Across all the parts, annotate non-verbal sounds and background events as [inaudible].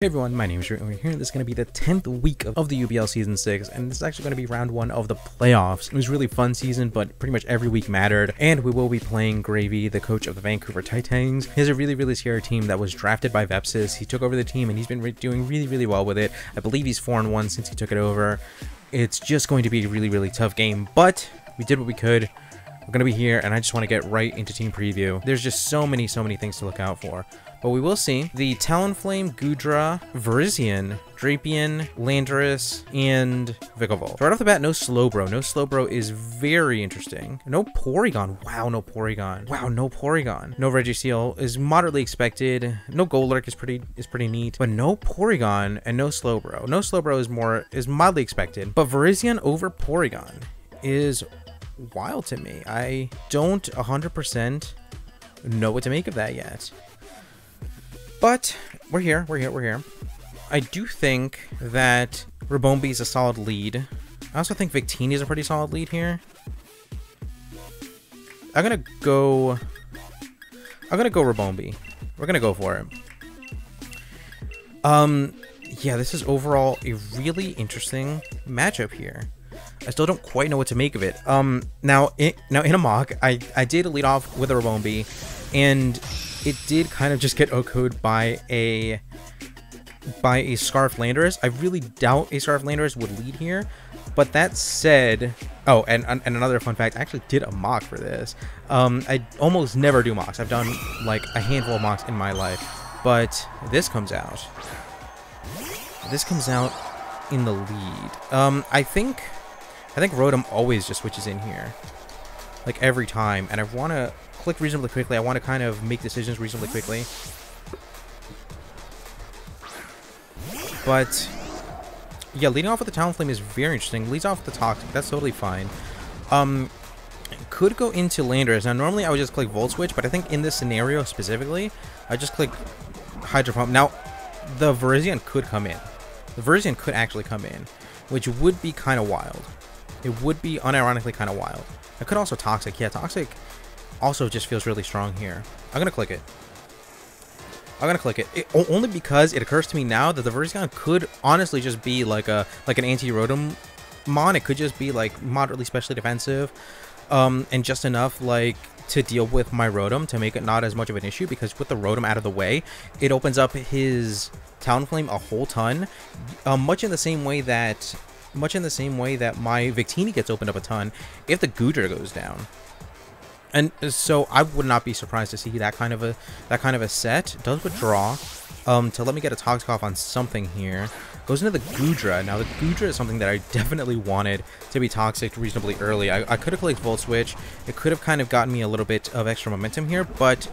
Hey everyone, my name is Drew, and we're here. This is going to be the 10th week of, the UBL Season 6, and this is actually going to be round one of the playoffs. It was really fun season, but pretty much every week mattered, and we will be playing GreyVee, the coach of the Vancouver Titangs. He has a really, really scary team that was drafted by Vepsis. He took over the team, and he's been doing really, really well with it. I believe he's 4-1 since he took it over. It's just going to be a really, really tough game, but we did what we could. We're going to be here, and I just want to get right into team preview. There's just so many, so many things to look out for. But we will see. The Talonflame, Goodra, Virizion, Drapion, Landorus, and Vikavolt. So right off the bat, no Slowbro. No Slowbro is very interesting. No Porygon. Wow, no Porygon. Wow, no Porygon. No Registeel is moderately expected. No Golurk is pretty is pretty neat. But no Porygon and no Slowbro. No Slowbro is more is mildly expected. But Virizion over Porygon is wild to me. I don't 100% know what to make of that yet. But we're here, we're here, we're here. I do think that Ribombee is a solid lead. I also think Victini is a pretty solid lead here. I'm gonna go... I'm gonna go Ribombee. We're gonna go for it. Um, yeah, this is overall a really interesting matchup here. I still don't quite know what to make of it. Um, now, in, now in a mock, I, I did a lead off with a Ribombee, and it did kind of just get OHKO'd by a by a Scarf Landorus. I really doubt a Scarf Landorus would lead here. But that said, oh, and, and another fun fact, I actually did a mock for this. Um, I almost never do mocks. I've done like a handful of mocks in my life. But this comes out. This comes out in the lead. Um, I think, I think Rotom always just switches in here. Like every time. And I want to click reasonably quickly. I want to kind of make decisions reasonably quickly. But, yeah, leading off with the Talonflame is very interesting. Leads off with the Toxic. That's totally fine. Um, could go into Landorus. Now, normally I would just click Volt Switch, but I think in this scenario specifically, I just click Hydro Pump. Now, the Virizion could come in. The Virizion could actually come in, which would be kind of wild. It would be unironically kind of wild. I could also Toxic. Yeah, Toxic also just feels really strong here. I'm gonna click it. I'm gonna click it. it. only because it occurs to me now that the Virizion could honestly just be like a like an anti-Rotom mon. It could just be like moderately specially defensive, um, and just enough like to deal with my Rotom to make it not as much of an issue because with the Rotom out of the way, it opens up his Talonflame a whole ton, um, much in the same way that much in the same way that my Victini gets opened up a ton if the Goodra goes down. And so I would not be surprised to see that kind of a that kind of a set. does withdraw um, to let me get a Toxic off on something here. Goes into the Goodra. Now the Goodra is something that I [laughs] definitely wanted to be toxic reasonably early. I, I could have clicked Volt Switch. It could have kind of gotten me a little bit of extra momentum here, but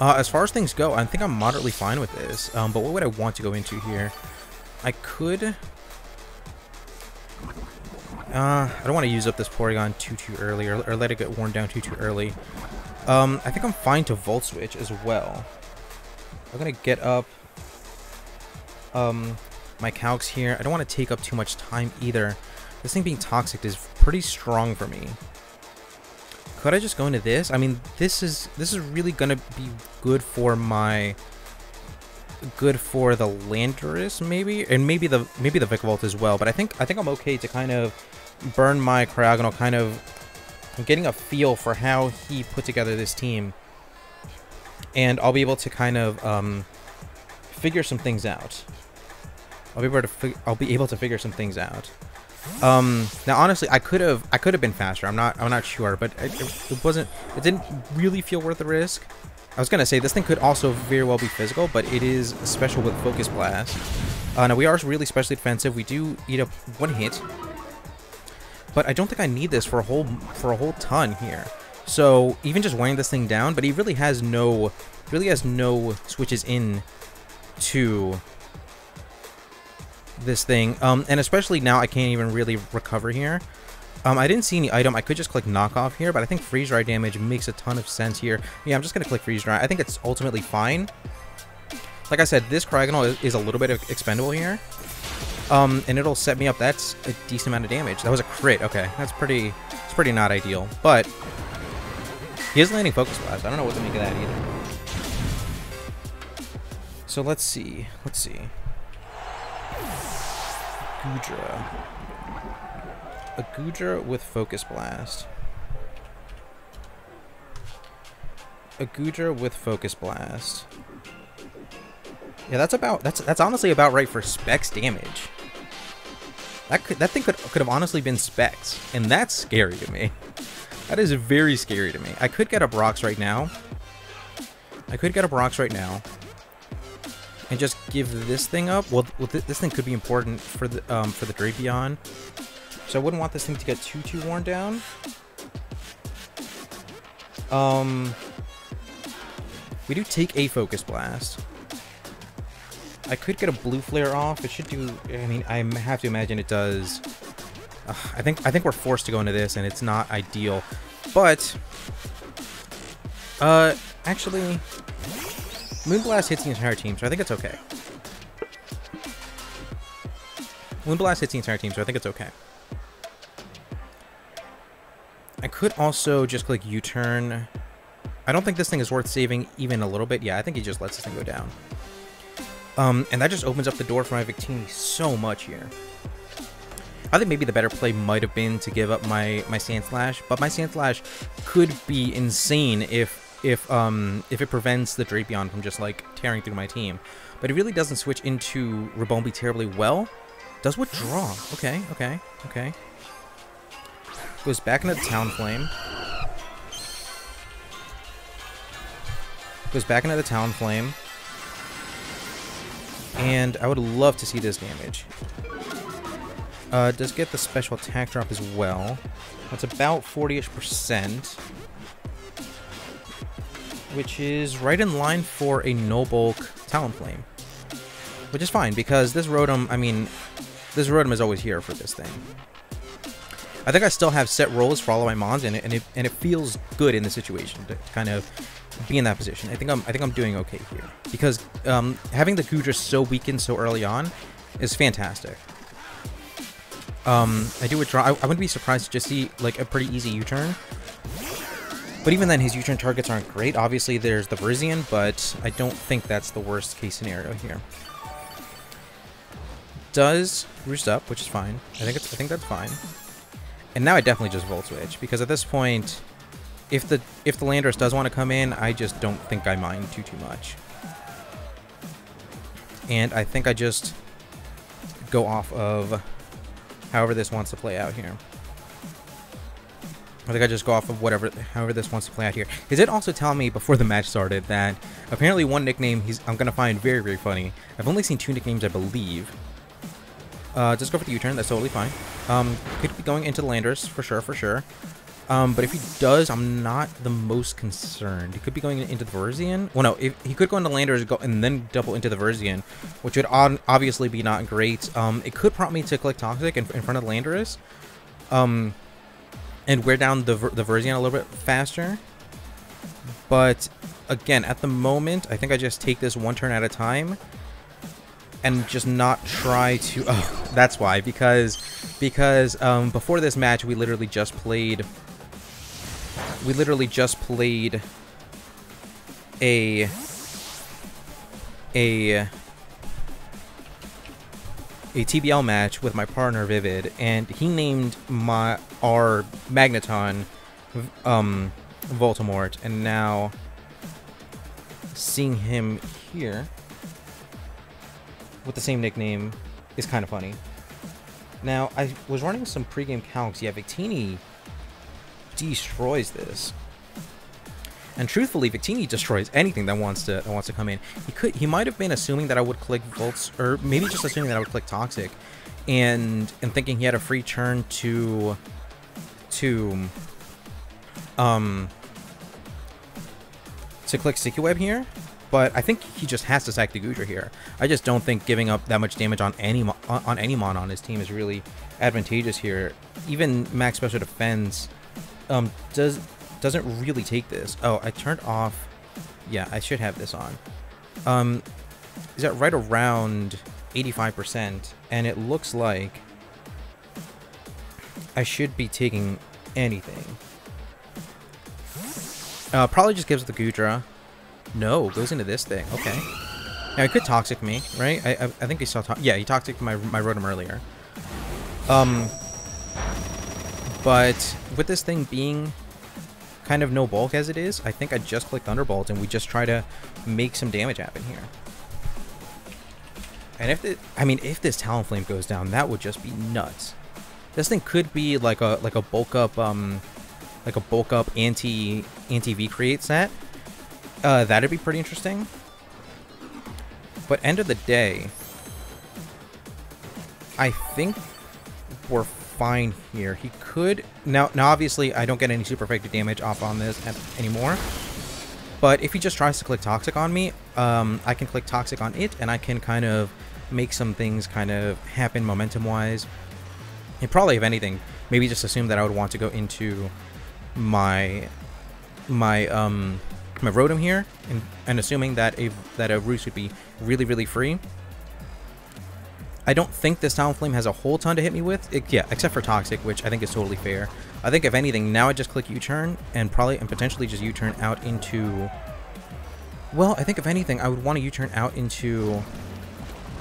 uh, as far as things go, I think I'm moderately fine with this. Um, but what would I want to go into here? I could uh, I don't want to use up this Porygon too, too early, or, or let it get worn down too, too early. Um, I think I'm fine to Volt Switch as well. I'm to get up um, my Calcs here. I don't want to take up too much time either. This thing being toxic is pretty strong for me. Could I just go into this? I mean, this is this is really gonna be good for my good for the Landorus maybe, and maybe the maybe the Vikavolt as well. But I think I think I'm okay to kind of burn my Cryogonal, kind of I'm getting a feel for how he put together this team. And I'll be able to kind of um, figure some things out. I'll be able to I'll be able to figure some things out. Um, now, honestly, I could have I could have been faster. I'm not I'm not sure, but it, it, wasn't. It didn't really feel worth the risk. I was gonna say this thing could also very well be physical, but it is special with Focus Blast. Uh, now we are really specially defensive. We do eat up one hit, but I don't think I need this for a whole for a whole ton here. So even just weighing this thing down, but he really has no really has no switches in to this thing. Um, and especially now I can't even really recover here. Um, I didn't see any item. I could just click knockoff here, but I think freeze dry damage makes a ton of sense here. Yeah, I'm just gonna click freeze dry. I think it's ultimately fine. Like I said, this Cryogonal is, is a little bit expendable here. Um, and it'll set me up. That's a decent amount of damage. That was a crit. Okay, that's pretty. It's pretty not ideal, but he is landing focus blast. I don't know what to make of that either. So let's see. Let's see. Goodra. A Goodra with Focus Blast. A Goodra with Focus Blast. Yeah, that's about that's that's honestly about right for Specs damage. That could that thing could could have honestly been Specs, and that's scary to me. That is very scary to me. I could get a Brox right now. I could get a Brox right now. And just give this thing up. Well, well th this thing could be important for the um, for the Drapion. So I wouldn't want this thing to get too too worn down. Um, we do take a Focus Blast. I could get a blue flare off. It should do. I mean, I have to imagine it does. Uh, I think I think we're forced to go into this, and it's not ideal. But, uh, actually, Moonblast hits the entire team, so I think it's okay. Moonblast hits the entire team, so I think it's okay. I could also just click U-turn. I don't think this thing is worth saving even a little bit. Yeah, I think he just lets this thing go down. Um, and that just opens up the door for my Victini so much here. I think maybe the better play might have been to give up my my Sandslash, but my Sandslash could be insane if if um if it prevents the Drapion from just like tearing through my team. But it really doesn't switch into Ribombee terribly well. Does withdraw. Okay, okay, okay. Goes back into the Talonflame. Goes back into the Talonflame. And I would love to see this damage. Uh, does get the special attack drop as well. That's about 40-ish percent. Which is right in line for a no-bulk Talonflame. Which is fine, because this Rotom, I mean, this Rotom is always here for this thing. I think I still have set rolls for all of my mons, and it, and it, and it feels good in the situation to kind of be in that position. I think I'm I think I'm doing okay here because um, having the Goodra so weakened so early on is fantastic. Um, I do withdraw. I, I wouldn't be surprised to just see like a pretty easy U-turn. But even then, his U-turn targets aren't great. Obviously, there's the Virizion, but I don't think that's the worst case scenario here. Does roost up, which is fine. I think it's. I think that's fine. And now I definitely just Volt Switch because at this point, if the if the Landorus does want to come in, I just don't think I mind too too much. And I think I just go off of however this wants to play out here. I think I just go off of whatever, however this wants to play out here. He did also tell me before the match started that apparently one nickname he's I'm gonna find very very funny. I've only seen two nicknames I believe. Uh, just go for the U-turn. That's totally fine. Um, could be going into the Landorus for sure, for sure. Um, but if he does, I'm not the most concerned. He could be going into the Virizion. Well, no, if, he could go into Landorus go, and then double into the Virizion, which would obviously be not great. Um, it could prompt me to click Toxic in, in front of Landorus. Um, and wear down the, the Virizion a little bit faster. But, again, at the moment, I think I just take this one turn at a time. And just not try to... [laughs] Oh, that's why. Because, because um, before this match, we literally just played we literally just played a a a TBL match with my partner Vivid, and he named my our Magneton um Voldemort, and now seeing him here with the same nickname is kind of funny. Now, I was running some pregame calcs. Yeah, Victini destroys this. And truthfully, Victini destroys anything that wants to that wants to come in. He could he might have been assuming that I would click Volts, or maybe just assuming that I would click Toxic, and and thinking he had a free turn to to um to click Sticky Web here. But I think he just has to sack the Goodra here. I just don't think giving up that much damage on any on any mon on his team is really advantageous here. Even max special defense um, does doesn't really take this. Oh, I turned off. Yeah, I should have this on. Um, is at right around 85%, and it looks like I should be taking anything. Uh, probably just gives the Goodra. No, goes into this thing. Okay. Now, he could Toxic me, right? I, I, I think he saw... Yeah, he Toxic my, my Rotom earlier. Um, but with this thing being kind of no bulk as it is, I think I just click Thunderbolt and we just try to make some damage happen here. And if the, I mean, if this Talonflame goes down, that would just be nuts. This thing could be like a like a bulk up, um, like a bulk up anti anti V create set. Uh, that'd be pretty interesting. But end of the day, I think we're fine here. He could now. Now, obviously, I don't get any super effective damage off on this anymore. But if he just tries to click Toxic on me, um, I can click Toxic on it, and I can kind of make some things kind of happen momentum-wise. And probably, if anything, maybe just assume that I would want to go into my my um my Rotom here, and, and assuming that a that a Roost would be really really free. I don't think this Talonflame has a whole ton to hit me with. It, yeah, except for Toxic, which I think is totally fair. I think if anything, now I just click U-turn and probably and potentially just U-turn out into. Well, I think if anything, I would want to U-turn out into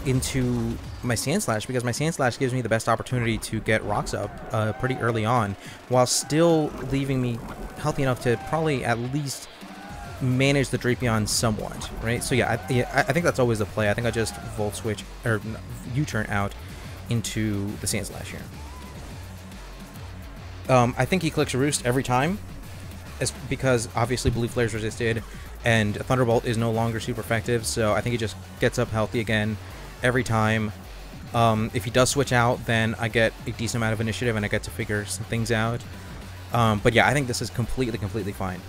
into my Sandslash because my Sandslash gives me the best opportunity to get rocks up uh, pretty early on while still leaving me healthy enough to probably at least manage the Drapion somewhat, right? So yeah, I, yeah, I think that's always the play. I think I just Volt Switch, or U-turn out into the Sandslash here. Um, I think he clicks Roost every time, as, because obviously Blue Flare's resisted, and Thunderbolt is no longer super effective, so I think he just gets up healthy again every time. Um, if he does switch out, then I get a decent amount of initiative and I get to figure some things out. Um, but yeah, I think this is completely, completely fine.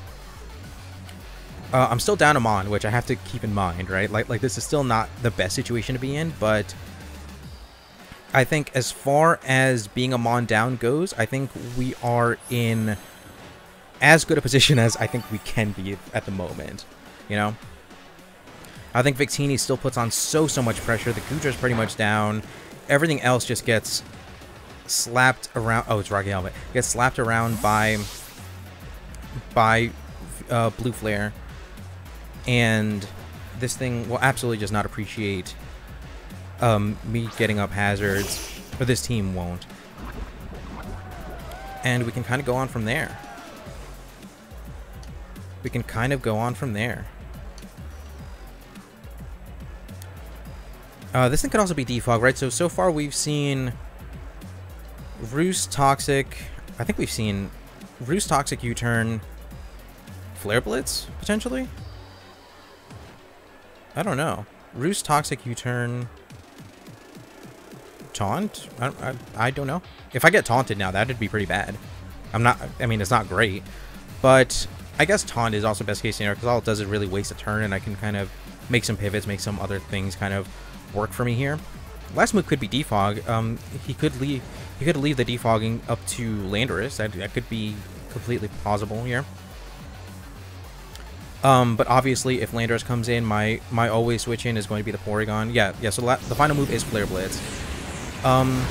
Uh, I'm still down a Mon, which I have to keep in mind, right? Like, like this is still not the best situation to be in, but I think as far as being a Mon down goes, I think we are in as good a position as I think we can be at the moment, you know? I think Victini still puts on so, so much pressure. The Goodra's pretty much down. Everything else just gets slapped around. Oh, it's Rocky Helmet. Gets slapped around by by uh, Blue Flare. And this thing will absolutely just not appreciate um, me getting up hazards. Or this team won't. And we can kind of go on from there. We can kind of go on from there. Uh, this thing could also be defog, right? So, so far we've seen Roost Toxic. I think we've seen Roost Toxic U-turn. Flare Blitz, potentially? I don't know. Roost Toxic U-turn. Taunt? I, I, I don't know. If I get taunted now, that'd be pretty bad. I'm not, I mean, it's not great. But I guess taunt is also best case scenario because all it does is really waste a turn and I can kind of make some pivots, make some other things kind of work for me here. Last move could be defog. Um, he could leave. He could leave the defogging up to Landorus. That, that could be completely plausible here. Um, but obviously, if Landorus comes in, my my always switch in is going to be the Porygon. Yeah, yeah. So the final move is Flare Blitz. Um,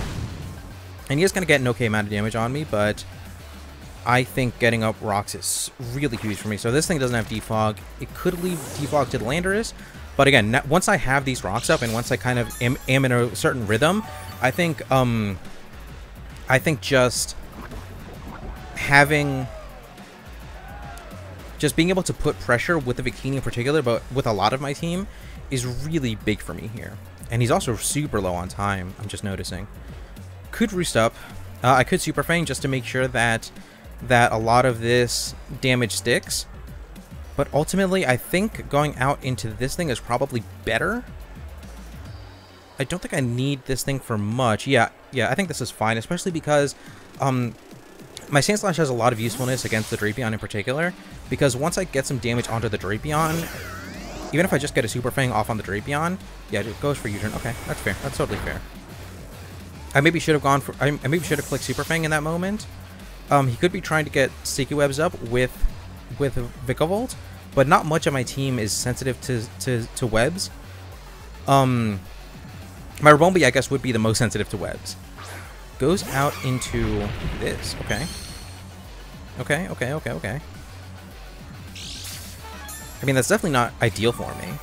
and he is going to get an okay amount of damage on me, but I think getting up rocks is really huge for me. So this thing doesn't have defog. It could leave defog to the Landorus, but again, once I have these rocks up and once I kind of am, am in a certain rhythm, I think um, I think just having just being able to put pressure with the Victini in particular, but with a lot of my team, is really big for me here. And he's also super low on time, I'm just noticing. Could roost up. Uh, I could Super Fang just to make sure that that a lot of this damage sticks. But ultimately, I think going out into this thing is probably better. I don't think I need this thing for much. Yeah, yeah, I think this is fine, especially because um, my Sandslash has a lot of usefulness against the Drapion in particular, because once I get some damage onto the Drapion, even if I just get a Super Fang off on the Drapion, yeah, it goes for U-turn. Okay, that's fair. That's totally fair. I maybe should have gone for... I maybe should have clicked Super Fang in that moment. Um, he could be trying to get Sticky Webs up with with Vikavolt, but not much of my team is sensitive to, to, to webs. Um, my Ribombee, I guess, would be the most sensitive to webs. Goes out into this. Okay. Okay, okay, okay, okay. I mean, that's definitely not ideal for me.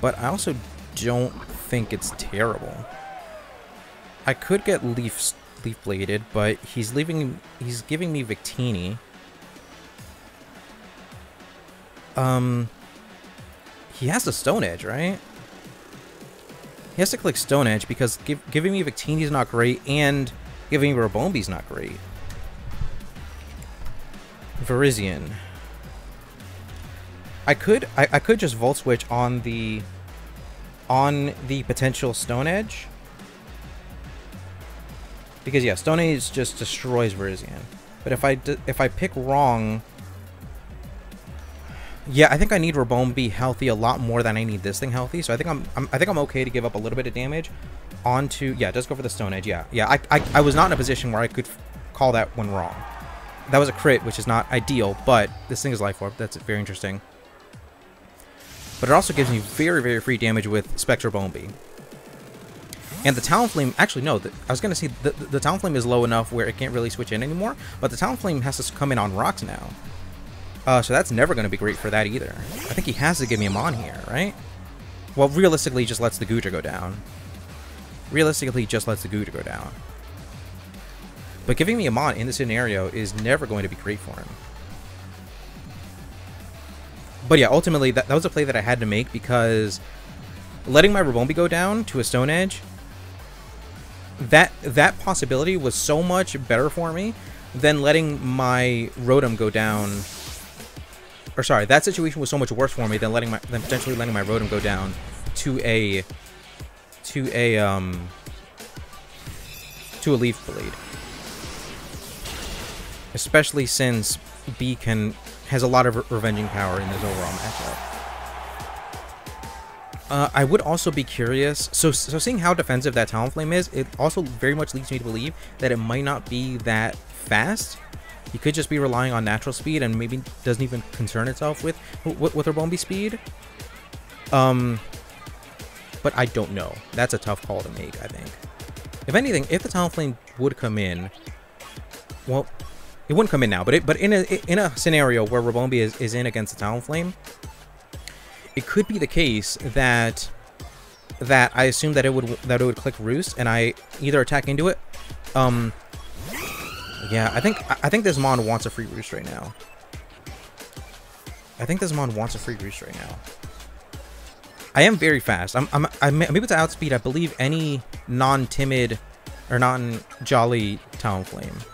but I also don't think it's terrible. I could get Leaf Leaf Bladed, but he's leaving. He's giving me Victini. Um, he has a Stone Edge, right? He has to click Stone Edge because give, giving me Victini is not great, and giving me Ribombee is not great. Virizion. I could I, I could just Volt Switch on the on the potential Stone Edge. Because yeah, Stone Edge just destroys Virizion. But if I if I pick wrong, yeah, I think I need Ribombee healthy a lot more than I need this thing healthy. So I think I'm, I'm I think I'm okay to give up a little bit of damage onto yeah, just go for the Stone Edge. Yeah, yeah. I I, I was not in a position where I could call that one wrong. That was a crit, which is not ideal, but this thing is Life Orb. That's very interesting. But it also gives me very, very free damage with Specs Ribombee. And the Talonflame, actually no, the, I was going to say the, the, the Talonflame is low enough where it can't really switch in anymore, but the Talonflame has to come in on rocks now. Uh, so that's never going to be great for that either. I think he has to give me a Mon here, right? Well, realistically, he just lets the Goodra go down. Realistically, he just lets the Goodra go down. But giving me a Mon in this scenario is never going to be great for him. But yeah, ultimately, that, that was a play that I had to make because letting my Ribombee go down to a Stone Edge, that, that possibility was so much better for me than letting my Rotom go down or sorry, that situation was so much worse for me than letting my than potentially letting my Rotom go down to a to a um to a leaf blade. Especially since B can has a lot of re revenging power in this overall matchup. Uh, I would also be curious. So, so seeing how defensive that Talonflame is, it also very much leads me to believe that it might not be that fast. He could just be relying on natural speed and maybe doesn't even concern itself with with, with Ribombee speed. Um, but I don't know. That's a tough call to make, I think. If anything, if the Talonflame would come in, well, it wouldn't come in now, but it, but in a in a scenario where Ribombee is, is in against the Talonflame, it could be the case that that I assume that it would that it would click Roost and I either attack into it. Um Yeah, I think I think this Mon wants a free Roost right now. I think this Mon wants a free Roost right now. I am very fast. I'm I'm I'm able to outspeed I believe any non-timid or non-jolly Talonflame.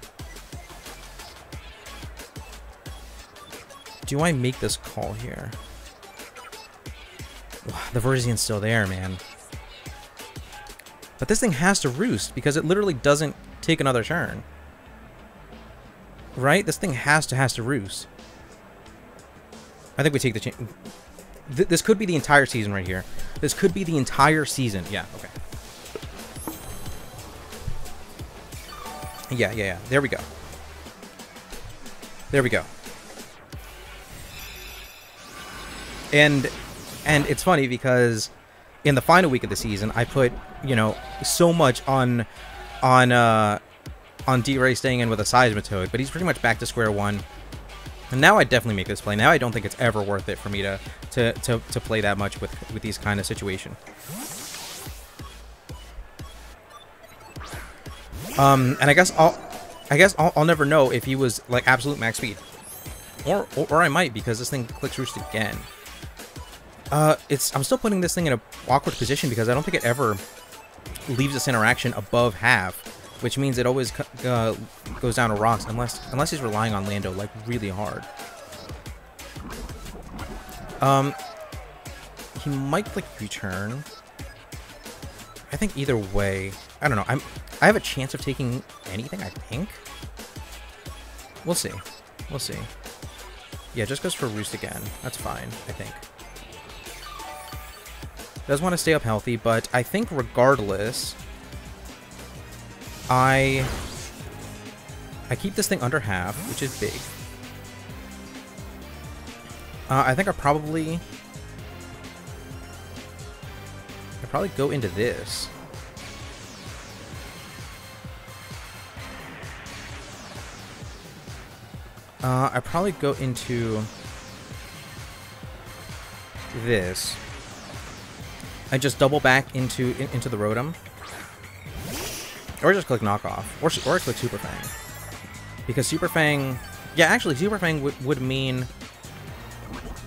Do I make this call here? The Virizion's still there, man. But this thing has to roost because it literally doesn't take another turn. Right? This thing has to has to roost. I think we take the chance. Th this could be the entire season right here. This could be the entire season. Yeah, okay. Yeah, yeah, yeah. There we go. There we go. And and it's funny because in the final week of the season, I put you know so much on on uh, on D.Rey staying in with a Seismitoad, but he's pretty much back to square one. And now I definitely make this play. Now I don't think it's ever worth it for me to to to, to play that much with with these kind of situation. Um, and I guess I'll I guess I'll, I'll never know if he was like absolute max speed, or, or or I might because this thing clicks roost again. Uh, it's I'm still putting this thing in an awkward position because I don't think it ever leaves this interaction above half, which means it always uh, goes down to rocks unless unless he's relying on Lando like really hard. Um, he might like return. I think either way, I don't know. I'm I have a chance of taking anything. I think. We'll see. We'll see. Yeah, just goes for Roost again. That's fine, I think. Does want to stay up healthy, but I think regardless, I I keep this thing under half, which is big. Uh, I think I probably I probably go into this. Uh, I probably go into this. I just double back into in, into the Rotom. Or just click knockoff. Or, or click Super Fang. Because Super Fang... Yeah, actually, Super Fang would, mean...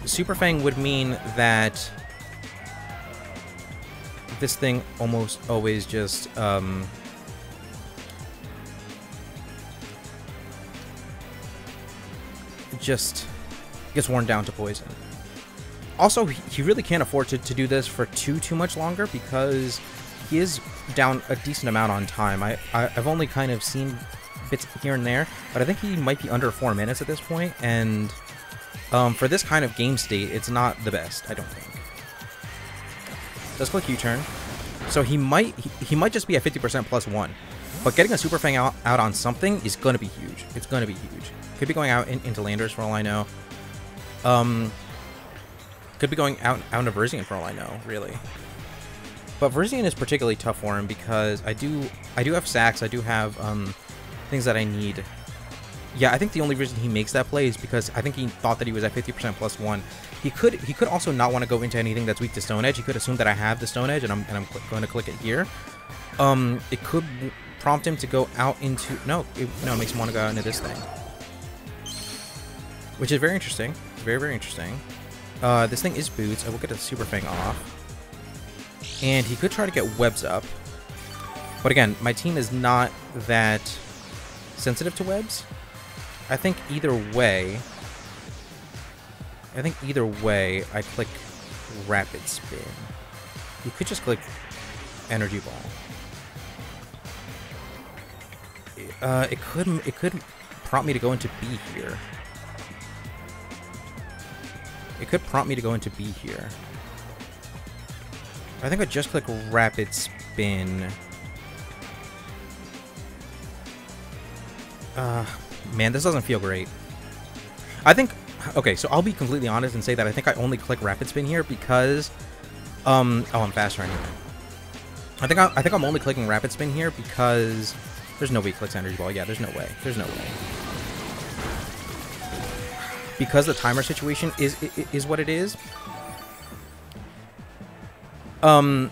Super Fang would mean that... This thing almost always just... Um, just gets worn down to poison. Also, he really can't afford to, to do this for too, too much longer because he is down a decent amount on time. I, I, have only kind of seen bits here and there, but I think he might be under four minutes at this point, and um, for this kind of game state, it's not the best, I don't think. Let's click U-turn. So he might he, he, might just be at 50% plus one, but getting a Super Fang out, out on something is going to be huge. It's going to be huge. Could be going out in, into Landorus for all I know. Um, could be going out, out into Virizion for all I know, really. But Virizion is particularly tough for him because I do I do have sacks, I do have um, things that I need. Yeah, I think the only reason he makes that play is because I think he thought that he was at 50% plus one. He could he could also not want to go into anything that's weak to Stone Edge. He could assume that I have the Stone Edge and I'm and I'm going to click it here. Um, it could prompt him to go out into no, it, no, it makes him want to go out into this thing, which is very interesting. Very very interesting. Uh, this thing is boots. I will get a Super Fang off. And he could try to get webs up. But again, my team is not that sensitive to webs. I think either way... I think either way, I click Rapid Spin. You could just click Energy Ball. Uh, it could it could prompt me to go into B here. It could prompt me to go into B here. I think I just click Rapid Spin. Uh, man, this doesn't feel great. I think, okay, so I'll be completely honest and say that I think I only click Rapid Spin here because, um, oh, I'm faster anyway. I think I, I think I'm only clicking Rapid Spin here because there's no way he clicks Energy Ball. Yeah, there's no way. There's no way because the timer situation is is what it is. Um,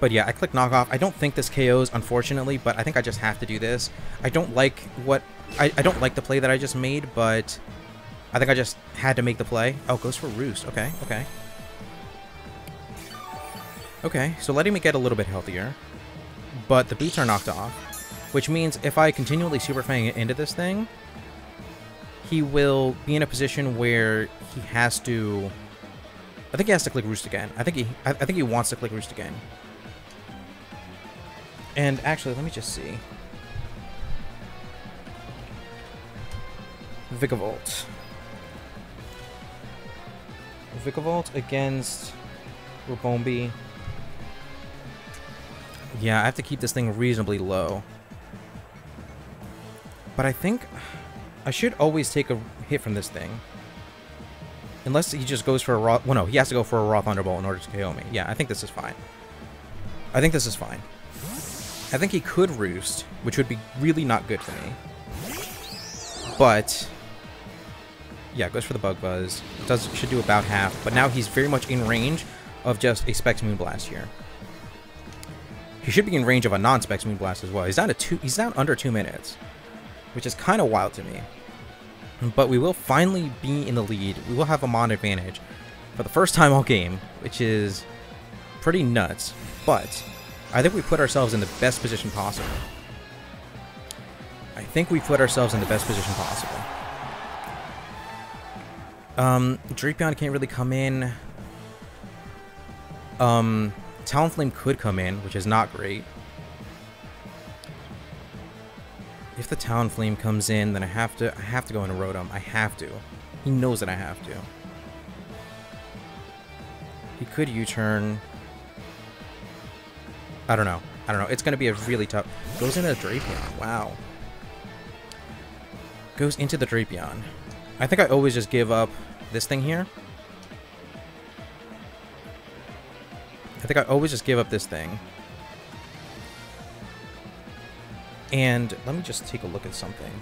but yeah, I click knockoff. I don't think this KOs, unfortunately, but I think I just have to do this. I don't like what... I, I don't like the play that I just made, but I think I just had to make the play. Oh, goes for Roost. Okay, okay. Okay, so letting me get a little bit healthier. But the boots are knocked off, which means if I continually Super Fang into this thing, he will be in a position where he has to... I think he has to click Roost again. I think he I, I think he wants to click Roost again. And actually, let me just see. Vikavolt. Vikavolt against Ribombee. Yeah, I have to keep this thing reasonably low. But I think... I should always take a hit from this thing. Unless he just goes for a raw... Well, no, he has to go for a raw Thunderbolt in order to KO me. Yeah, I think this is fine. I think this is fine. I think he could Roost, which would be really not good for me. But... Yeah, goes for the Bug Buzz. Does Should do about half, but now he's very much in range of just a Specs Moonblast here. He should be in range of a non-Specs Moonblast as well. He's down to two. He's down under two minutes, which is kind of wild to me. But we will finally be in the lead. We will have a mon advantage for the first time all game, which is pretty nuts. But I think we put ourselves in the best position possible. I think we put ourselves in the best position possible. Um, Drapion can't really come in. Um, Talonflame could come in, which is not great. If the Talonflame comes in, then I have to I have to go into Rotom. I have to. He knows that I have to. He could U-turn. I don't know. I don't know. It's going to be a really tough... Goes into the Drapion. Wow. Goes into the Drapion. I think I always just give up this thing here. I think I always just give up this thing. And let me just take a look at something.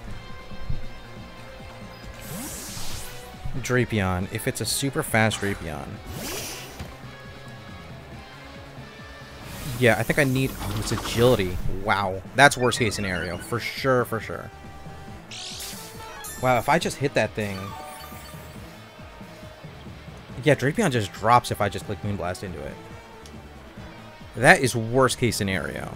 Drapion, if it's a super fast Drapion, Yeah, I think I need... Oh, it's agility. Wow. That's worst case scenario. For sure, for sure. Wow, if I just hit that thing... Yeah, Drapion just drops if I just click Moonblast into it. That is worst case scenario.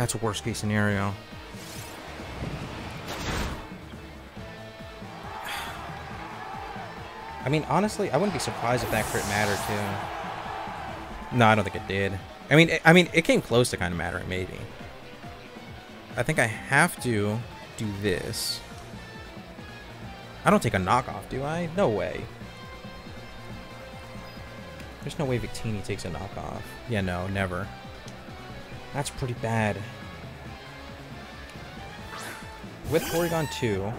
That's a worst case scenario. [sighs] I mean, honestly, I wouldn't be surprised if that crit mattered too. No, I don't think it did. I mean, it, I mean, it came close to kind of mattering, maybe. I think I have to do this. I don't take a knockoff, do I? No way. There's no way Victini takes a knockoff. Yeah, no, never. That's pretty bad. With Porygon 2,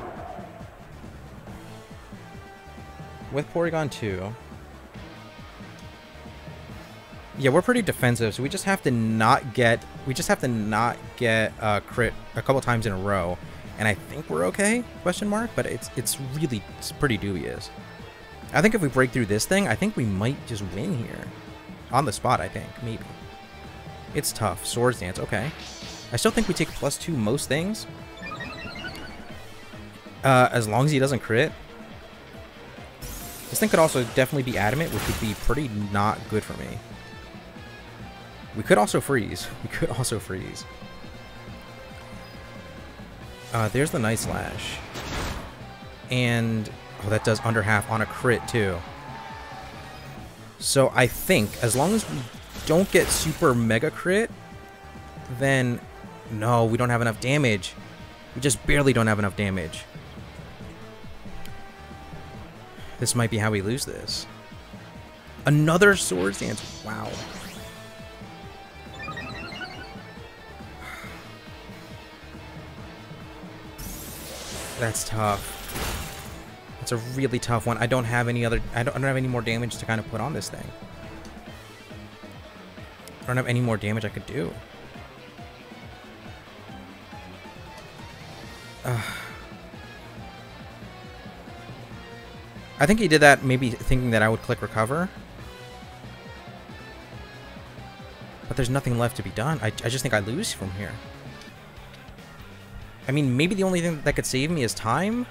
with Porygon 2. Yeah, we're pretty defensive, so we just have to not get we just have to not get a uh, crit a couple times in a row. And I think we're okay, question mark, but it's it's really it's pretty dubious. I think if we break through this thing, I think we might just win here. On the spot, I think, maybe. It's tough. Swords Dance, okay. I still think we take plus two most things. Uh, as long as he doesn't crit. This thing could also definitely be adamant, which would be pretty not good for me. We could also freeze. [laughs] We could also freeze. Uh, there's the Night Slash. And, oh, that does under half on a crit, too. So I think, as long as we don't get super mega crit, then, no, we don't have enough damage. We just barely don't have enough damage. This might be how we lose this. Another Swords Dance. Wow. That's tough. It's a really tough one. I don't have any other... I don't, I don't have any more damage to kind of put on this thing. Don't have any more damage I could do. I think he did that maybe thinking that I would click recover. But there's nothing left to be done. I, I just think I lose from here. I mean, maybe the only thing that could save me is time.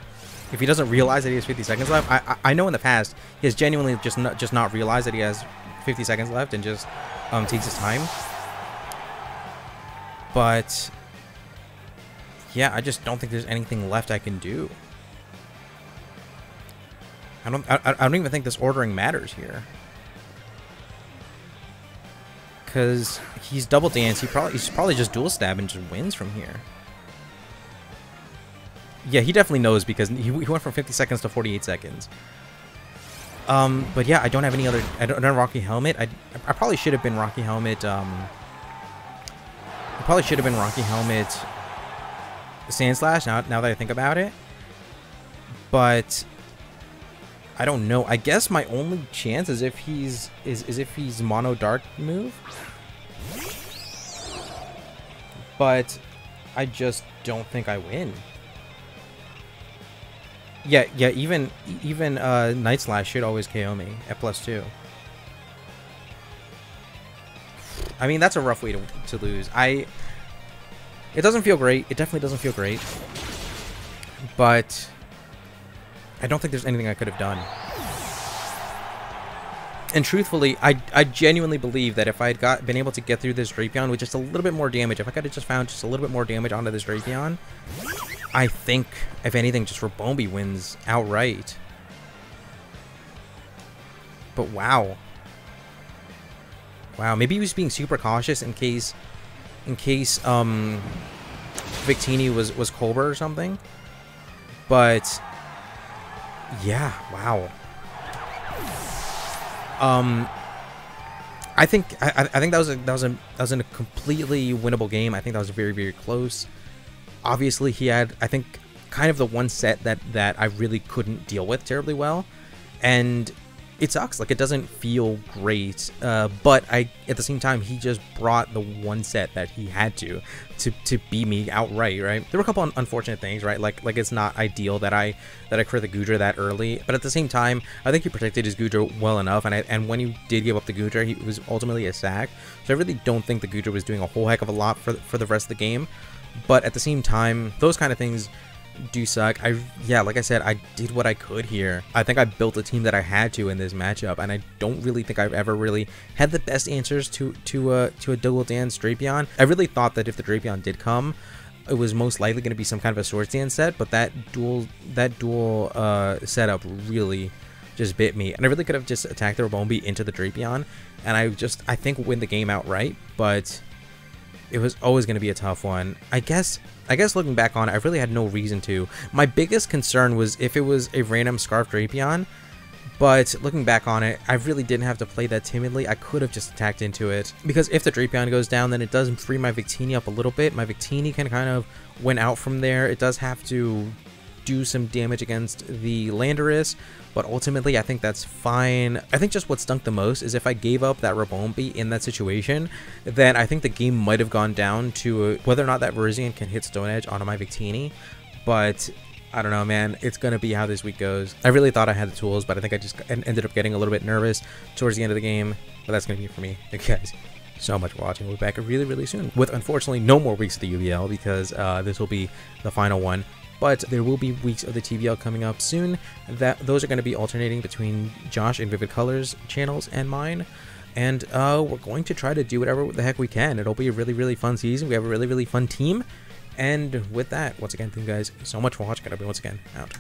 If he doesn't realize that he has 50 seconds left. I, I, I know in the past, he has genuinely just not, just not realized that he has 50 seconds left and just um, takes his time. But, yeah, I just don't think there's anything left I can do. I don't. I, I don't even think this ordering matters here. Because he's double dance. He probably he's probably just dual stab and just wins from here. Yeah, he definitely knows because he, he went from 50 seconds to 48 seconds. Um, but yeah, I don't have any other. I don't, I Rocky Helmet. I, I probably should have been Rocky Helmet. Um, I probably should have been Rocky Helmet. Sandslash. Now, now that I think about it, but I don't know. I guess my only chance is if he's is, is if he's mono dark move. But I just don't think I win. Yeah, yeah, even even uh Night Slash should always KO me at plus two. I mean that's a rough way to, to lose. I it doesn't feel great. It definitely doesn't feel great. But I don't think there's anything I could have done. And truthfully, I, I genuinely believe that if I had got been able to get through this Drapion with just a little bit more damage, if I could have just found just a little bit more damage onto this Drapion, I think, if anything, just Ribombee wins outright. But wow. Wow, maybe he was being super cautious in case in case um Victini was was Colbur or something. But yeah, wow. Um, I think I, I think that was a that was a that was a completely winnable game. I think that was very very close. Obviously, he had I think kind of the one set that that I really couldn't deal with terribly well, and it sucks. Like it doesn't feel great. Uh, but I at the same time he just brought the one set that he had to to to beat me outright. Right. There were a couple un- unfortunate things. Right. Like like it's not ideal that I that I crit the Goodra that early. But at the same time, I think he protected his Goodra well enough. And I, and when he did give up the Goodra, he was ultimately a sack. So I really don't think the Goodra was doing a whole heck of a lot for for the rest of the game. But at the same time, those kind of things do suck. I yeah, like I said, I did what I could here. I think I built a team that I had to in this matchup, and I don't really think I've ever really had the best answers to to uh, to a Double Dance Drapion. I really thought that if the Drapion did come, it was most likely going to be some kind of a Swords Dance set, but that dual that dual uh, setup really just bit me, and I really could have just attacked the Ribombee into the Drapion, and I just I think win the game outright, but it was always going to be a tough one. I guess I guess looking back on it, I really had no reason to. My biggest concern was if it was a random Scarf Drapion, but looking back on it, I really didn't have to play that timidly. I could have just attacked into it. Because if the Drapion goes down, then it does free my Victini up a little bit. My Victini can kind of win out from there. It does have to do some damage against the Landorus, but ultimately I think that's fine. I think just what stunk the most is if I gave up that Ribombee in that situation, then I think the game might have gone down to whether or not that Virizion can hit Stone Edge onto my Victini, but I don't know, man. It's going to be how this week goes. I really thought I had the tools, but I think I just ended up getting a little bit nervous towards the end of the game, but that's going to be it for me. [laughs] Thank you guys so much for watching. We'll be back really, really soon with, unfortunately, no more weeks of the UBL because uh, this will be the final one but there will be weeks of the TVL coming up soon. That those are going to be alternating between Josh and Vivid Colors channels and mine. And uh, we're going to try to do whatever the heck we can. It'll be a really, really fun season. We have a really, really fun team. And with that, once again, thank you guys so much for watching. I'll be once again out.